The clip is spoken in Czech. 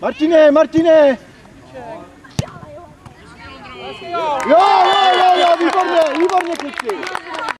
Martine, Martine! Jo, jo, jo, jo, výborně, výborně kluci.